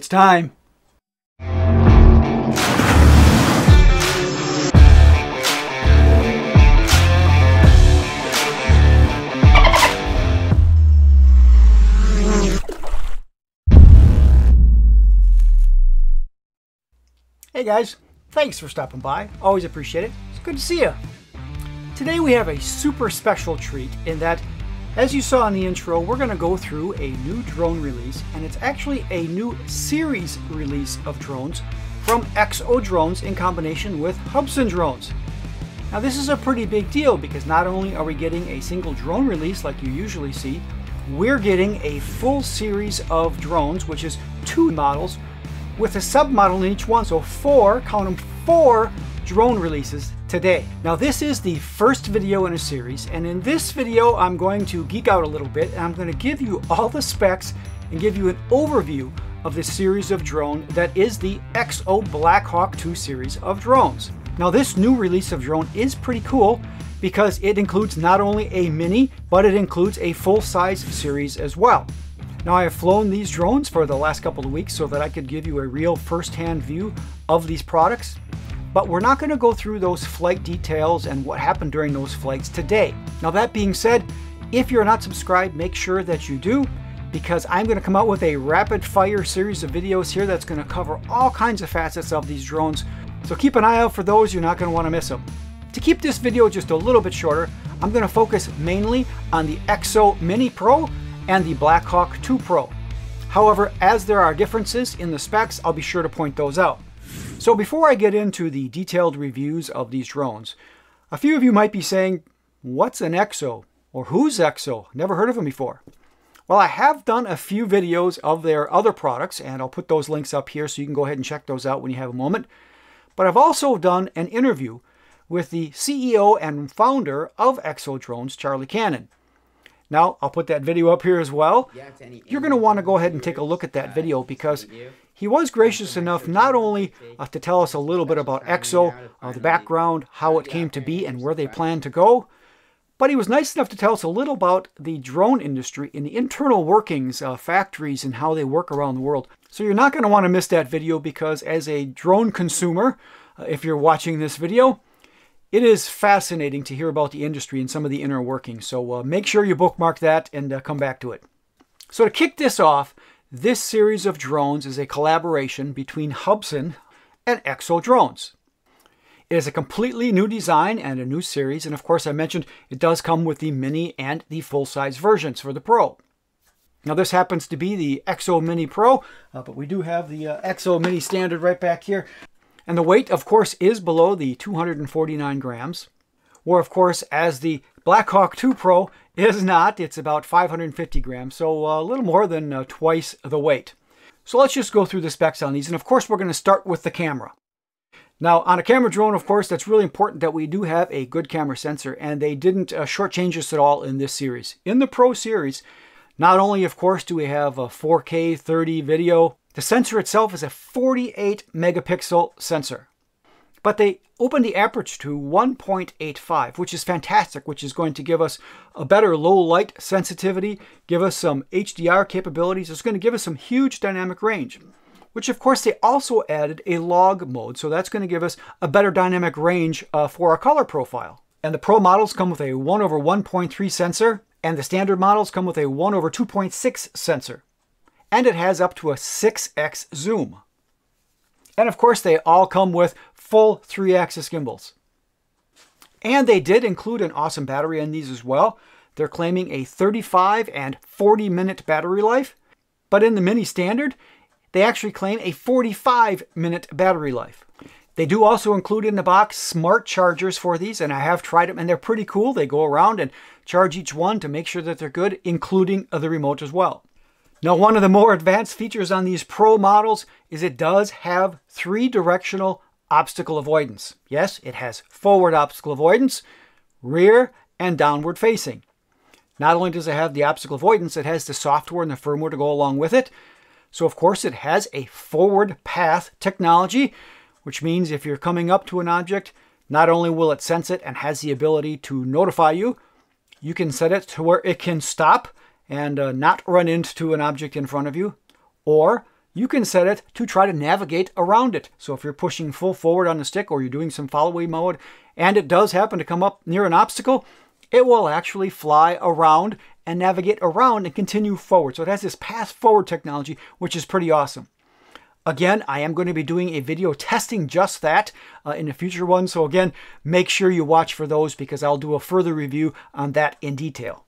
It's time. Hey guys, thanks for stopping by. Always appreciate it. It's good to see you. Today we have a super special treat in that as you saw in the intro, we're going to go through a new drone release, and it's actually a new series release of drones from EXO Drones in combination with Hubsan Drones. Now this is a pretty big deal because not only are we getting a single drone release like you usually see, we're getting a full series of drones, which is two models, with a submodel in each one, so four, count them, four drone releases today. Now this is the first video in a series and in this video I'm going to geek out a little bit and I'm going to give you all the specs and give you an overview of this series of drone that is the EXO Blackhawk 2 series of drones. Now this new release of drone is pretty cool because it includes not only a mini but it includes a full-size series as well. Now I have flown these drones for the last couple of weeks so that I could give you a real first-hand view of these products but we're not going to go through those flight details and what happened during those flights today. Now that being said, if you're not subscribed, make sure that you do because I'm going to come out with a rapid fire series of videos here that's going to cover all kinds of facets of these drones. So keep an eye out for those, you're not going to want to miss them. To keep this video just a little bit shorter, I'm going to focus mainly on the EXO Mini Pro and the Blackhawk 2 Pro. However, as there are differences in the specs, I'll be sure to point those out. So before I get into the detailed reviews of these drones, a few of you might be saying, what's an EXO? Or who's EXO? Never heard of them before. Well, I have done a few videos of their other products, and I'll put those links up here so you can go ahead and check those out when you have a moment. But I've also done an interview with the CEO and founder of EXO Drones, Charlie Cannon. Now, I'll put that video up here as well. You're going to want to go ahead and take a look at that video because he was gracious enough not only uh, to tell us a little bit about EXO, uh, the background, how it came to be, and where they plan to go, but he was nice enough to tell us a little about the drone industry and the internal workings, uh, factories, and how they work around the world. So you're not going to want to miss that video because as a drone consumer, uh, if you're watching this video, it is fascinating to hear about the industry and some of the inner workings. So uh, make sure you bookmark that and uh, come back to it. So to kick this off, this series of drones is a collaboration between Hubsan and Exo Drones. It is a completely new design and a new series, and of course I mentioned it does come with the Mini and the full-size versions for the Pro. Now this happens to be the Exo Mini Pro, uh, but we do have the uh, EXO Mini Standard right back here. And the weight, of course, is below the 249 grams, or of course, as the Blackhawk 2 Pro is not. It's about 550 grams, so a little more than uh, twice the weight. So let's just go through the specs on these. And of course, we're going to start with the camera. Now, on a camera drone, of course, that's really important that we do have a good camera sensor, and they didn't uh, shortchange us at all in this series. In the Pro series, not only, of course, do we have a 4K 30 video, the sensor itself is a 48 megapixel sensor. But they opened the aperture to 1.85, which is fantastic, which is going to give us a better low light sensitivity, give us some HDR capabilities. It's going to give us some huge dynamic range, which of course they also added a log mode. So that's going to give us a better dynamic range uh, for our color profile. And the Pro models come with a 1 over 1.3 sensor, and the standard models come with a 1 over 2.6 sensor. And it has up to a 6x zoom. And of course, they all come with full three axis gimbals. And they did include an awesome battery in these as well. They're claiming a 35 and 40 minute battery life. But in the Mini Standard, they actually claim a 45 minute battery life. They do also include in the box smart chargers for these, and I have tried them, and they're pretty cool. They go around and charge each one to make sure that they're good, including the remote as well. Now, one of the more advanced features on these Pro models is it does have three directional obstacle avoidance. Yes, it has forward obstacle avoidance, rear, and downward facing. Not only does it have the obstacle avoidance, it has the software and the firmware to go along with it. So, of course, it has a forward path technology, which means if you're coming up to an object, not only will it sense it and has the ability to notify you, you can set it to where it can stop and uh, not run into an object in front of you, or you can set it to try to navigate around it. So if you're pushing full forward on the stick or you're doing some follow away mode and it does happen to come up near an obstacle, it will actually fly around and navigate around and continue forward. So it has this pass forward technology, which is pretty awesome. Again, I am going to be doing a video testing just that uh, in a future one. So again, make sure you watch for those because I'll do a further review on that in detail.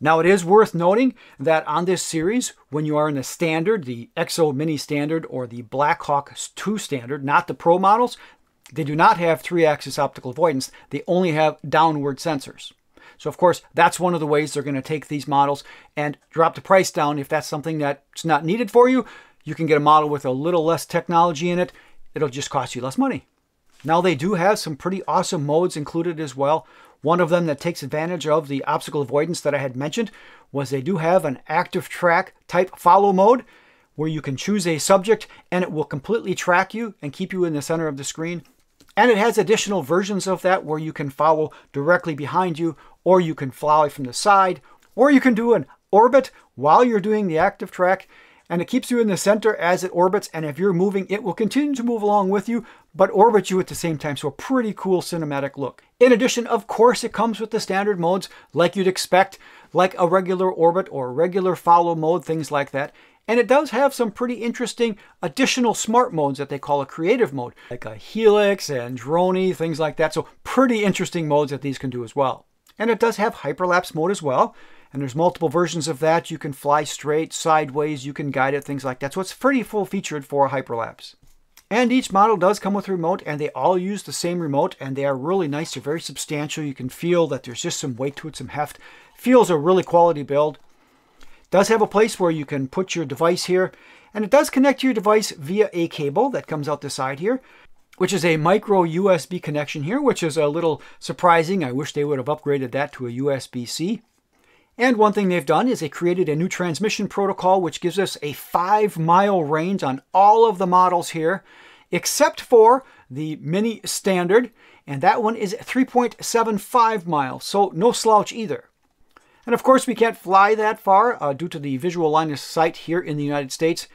Now, it is worth noting that on this series, when you are in the standard, the EXO Mini Standard or the Blackhawk 2 Standard, not the Pro models, they do not have three axis optical avoidance. They only have downward sensors. So, of course, that's one of the ways they're going to take these models and drop the price down. If that's something that's not needed for you, you can get a model with a little less technology in it. It'll just cost you less money. Now, they do have some pretty awesome modes included as well. One of them that takes advantage of the obstacle avoidance that I had mentioned was they do have an active track type follow mode where you can choose a subject and it will completely track you and keep you in the center of the screen. And it has additional versions of that where you can follow directly behind you or you can fly from the side or you can do an orbit while you're doing the active track and it keeps you in the center as it orbits. And if you're moving, it will continue to move along with you, but orbit you at the same time. So a pretty cool cinematic look. In addition, of course, it comes with the standard modes like you'd expect, like a regular orbit or regular follow mode, things like that. And it does have some pretty interesting additional smart modes that they call a creative mode, like a helix and dronie, things like that. So pretty interesting modes that these can do as well. And it does have hyperlapse mode as well. And there's multiple versions of that. You can fly straight, sideways, you can guide it, things like that. So it's pretty full featured for a hyperlapse. And each model does come with a remote, and they all use the same remote, and they are really nice. They're very substantial. You can feel that there's just some weight to it, some heft. Feels a really quality build. Does have a place where you can put your device here, and it does connect to your device via a cable that comes out the side here, which is a micro USB connection here, which is a little surprising. I wish they would have upgraded that to a USB-C. And one thing they've done is they created a new transmission protocol which gives us a five mile range on all of the models here, except for the Mini Standard, and that one is 3.75 miles, so no slouch either. And of course, we can't fly that far uh, due to the visual line of sight here in the United States.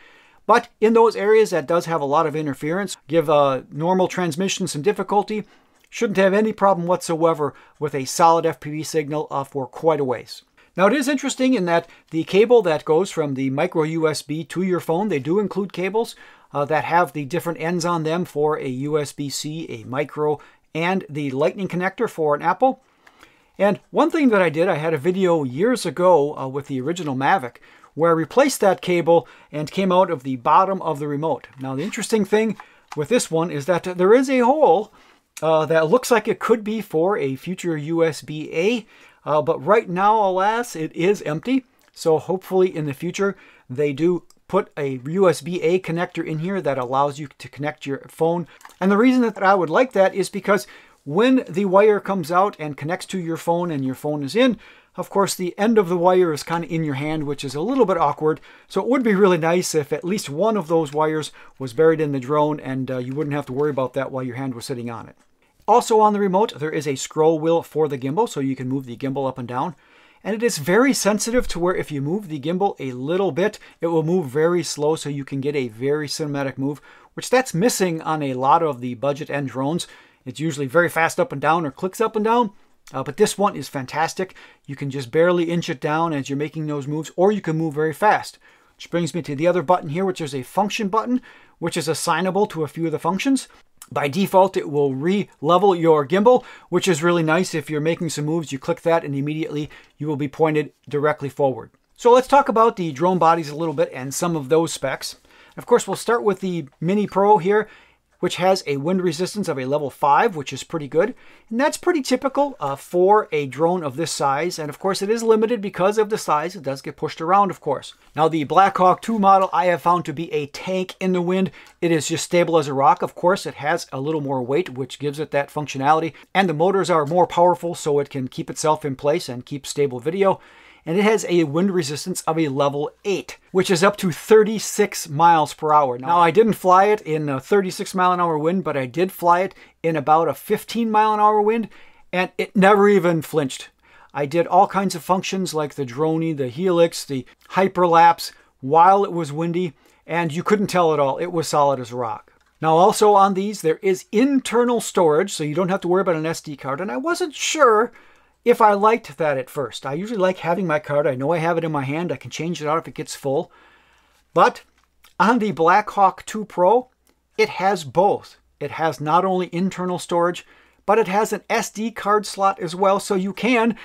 But in those areas that does have a lot of interference, give uh, normal transmission some difficulty, shouldn't have any problem whatsoever with a solid FPV signal uh, for quite a ways. Now it is interesting in that the cable that goes from the micro USB to your phone, they do include cables uh, that have the different ends on them for a USB-C, a micro, and the lightning connector for an Apple. And one thing that I did, I had a video years ago uh, with the original Mavic where I replaced that cable and came out of the bottom of the remote. Now the interesting thing with this one is that there is a hole uh, that looks like it could be for a future USB-A uh, but right now, alas, it is empty. So hopefully in the future, they do put a USB-A connector in here that allows you to connect your phone. And the reason that I would like that is because when the wire comes out and connects to your phone and your phone is in, of course, the end of the wire is kind of in your hand, which is a little bit awkward. So it would be really nice if at least one of those wires was buried in the drone and uh, you wouldn't have to worry about that while your hand was sitting on it. Also on the remote, there is a scroll wheel for the gimbal, so you can move the gimbal up and down. And it is very sensitive to where if you move the gimbal a little bit, it will move very slow so you can get a very cinematic move, which that's missing on a lot of the budget end drones. It's usually very fast up and down or clicks up and down. Uh, but this one is fantastic. You can just barely inch it down as you're making those moves, or you can move very fast. Which brings me to the other button here, which is a function button, which is assignable to a few of the functions. By default, it will re-level your gimbal, which is really nice. If you're making some moves, you click that and immediately you will be pointed directly forward. So let's talk about the drone bodies a little bit and some of those specs. Of course, we'll start with the Mini Pro here which has a wind resistance of a level 5, which is pretty good. And that's pretty typical uh, for a drone of this size. And of course, it is limited because of the size. It does get pushed around, of course. Now, the Blackhawk 2 model I have found to be a tank in the wind. It is just stable as a rock. Of course, it has a little more weight, which gives it that functionality. And the motors are more powerful, so it can keep itself in place and keep stable video and it has a wind resistance of a level 8, which is up to 36 miles per hour. Now, I didn't fly it in a 36 mile an hour wind, but I did fly it in about a 15 mile an hour wind, and it never even flinched. I did all kinds of functions like the dronie, the helix, the hyperlapse while it was windy, and you couldn't tell at all. It was solid as rock. Now also on these, there is internal storage, so you don't have to worry about an SD card. And I wasn't sure if I liked that at first. I usually like having my card. I know I have it in my hand. I can change it out if it gets full. But on the Blackhawk 2 Pro, it has both. It has not only internal storage, but it has an SD card slot as well, so you can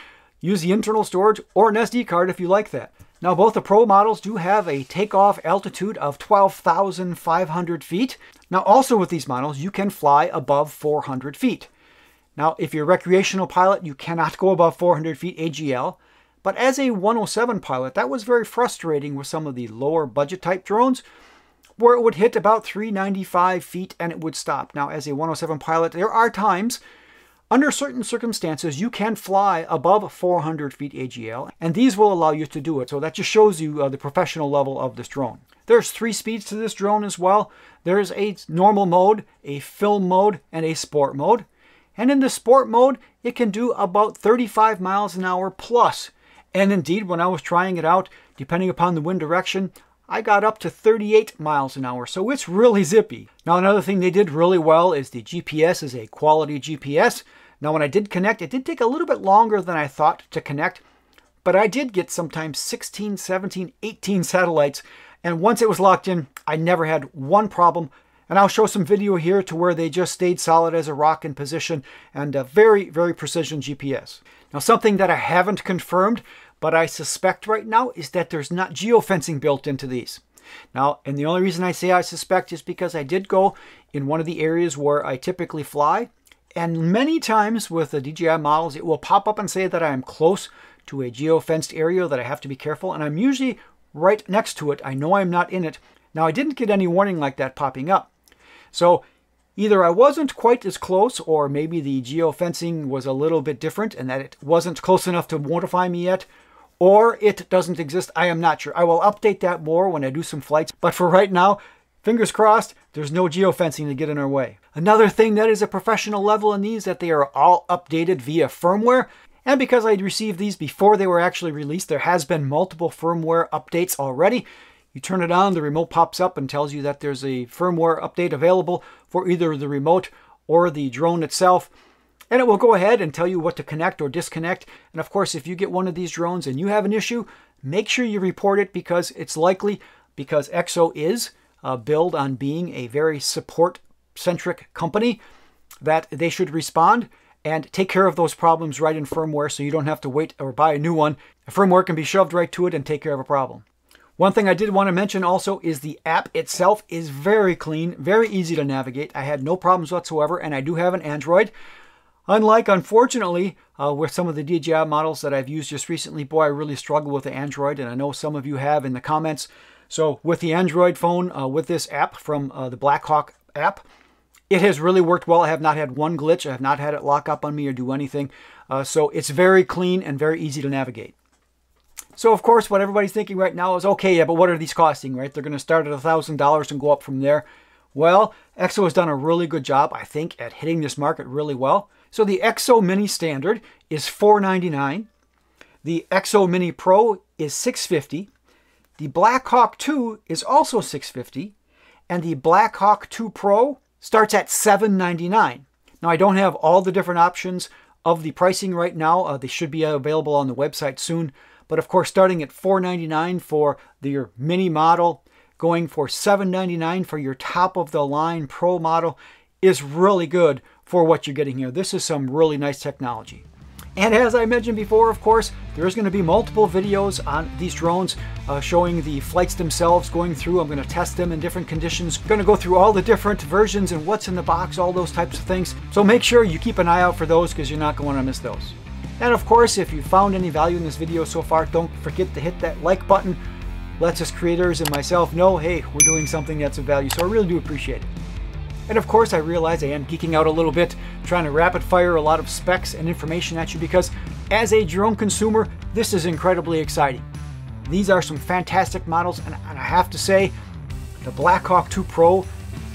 use the internal storage or an SD card if you like that. Now, both the Pro models do have a takeoff altitude of 12,500 feet. Now, also with these models, you can fly above 400 feet. Now, if you're a recreational pilot, you cannot go above 400 feet AGL. But as a 107 pilot, that was very frustrating with some of the lower budget type drones, where it would hit about 395 feet and it would stop. Now, as a 107 pilot, there are times, under certain circumstances, you can fly above 400 feet AGL, and these will allow you to do it. So that just shows you uh, the professional level of this drone. There's three speeds to this drone as well. There's a normal mode, a film mode, and a sport mode. And in the sport mode, it can do about 35 miles an hour plus. And indeed, when I was trying it out, depending upon the wind direction, I got up to 38 miles an hour, so it's really zippy. Now another thing they did really well is the GPS is a quality GPS. Now when I did connect, it did take a little bit longer than I thought to connect, but I did get sometimes 16, 17, 18 satellites, and once it was locked in, I never had one problem and I'll show some video here to where they just stayed solid as a rock in position and a very, very precision GPS. Now something that I haven't confirmed, but I suspect right now is that there's not geofencing built into these. Now, and the only reason I say I suspect is because I did go in one of the areas where I typically fly, and many times with the DJI models, it will pop up and say that I am close to a geofenced area that I have to be careful, and I'm usually right next to it. I know I'm not in it. Now, I didn't get any warning like that popping up. So either I wasn't quite as close or maybe the geofencing was a little bit different and that it wasn't close enough to notify me yet or it doesn't exist. I am not sure. I will update that more when I do some flights. But for right now, fingers crossed, there's no geofencing to get in our way. Another thing that is a professional level in these that they are all updated via firmware. And because I received these before they were actually released, there has been multiple firmware updates already. You turn it on, the remote pops up and tells you that there's a firmware update available for either the remote or the drone itself. And it will go ahead and tell you what to connect or disconnect. And of course, if you get one of these drones and you have an issue, make sure you report it because it's likely, because EXO is uh, billed on being a very support-centric company, that they should respond and take care of those problems right in firmware so you don't have to wait or buy a new one. A firmware can be shoved right to it and take care of a problem. One thing I did want to mention also is the app itself is very clean, very easy to navigate. I had no problems whatsoever, and I do have an Android. Unlike, unfortunately, uh, with some of the DJI models that I've used just recently, boy, I really struggle with the Android, and I know some of you have in the comments. So with the Android phone, uh, with this app from uh, the Blackhawk app, it has really worked well. I have not had one glitch. I have not had it lock up on me or do anything. Uh, so it's very clean and very easy to navigate. So of course, what everybody's thinking right now is, okay, yeah, but what are these costing, right? They're going to start at $1,000 and go up from there. Well, EXO has done a really good job, I think, at hitting this market really well. So the EXO Mini Standard is 499. The EXO Mini Pro is 650. The Blackhawk 2 is also 650. And the Blackhawk 2 Pro starts at 799. Now, I don't have all the different options of the pricing right now. Uh, they should be available on the website soon. But of course, starting at 499 for your mini model, going for 799 for your top of the line Pro model is really good for what you're getting here. This is some really nice technology. And as I mentioned before, of course, there's going to be multiple videos on these drones uh, showing the flights themselves going through. I'm going to test them in different conditions. I'm going to go through all the different versions and what's in the box, all those types of things. So make sure you keep an eye out for those because you're not going to want to miss those. And of course, if you found any value in this video so far, don't forget to hit that like button. Lets us creators and myself know, hey, we're doing something that's of value. So I really do appreciate it. And of course, I realize I am geeking out a little bit, trying to rapid fire a lot of specs and information at you because as a drone consumer, this is incredibly exciting. These are some fantastic models, and, I have to say, the Blackhawk 2 Pro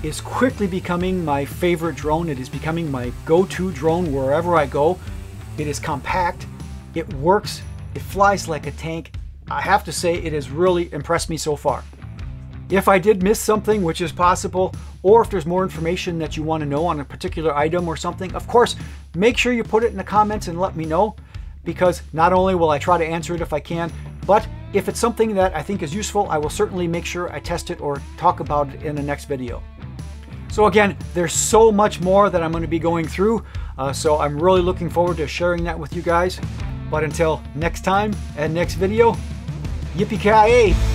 is quickly becoming my favorite drone. It is becoming my go-to drone wherever I go. It is compact, it works, it flies like a tank. I have to say, it has really impressed me so far. If I did miss something, which is possible, or if there's more information that you want to know on a particular item or something, of course, make sure you put it in the comments and let me know because not only will I try to answer it if I can, but if it's something that I think is useful, I will certainly make sure I test it or talk about it in the next video. So again, there's so much more that I'm going to be going through, uh, so I'm really looking forward to sharing that with you guys. But until next time and next video, yippee-ki-yay!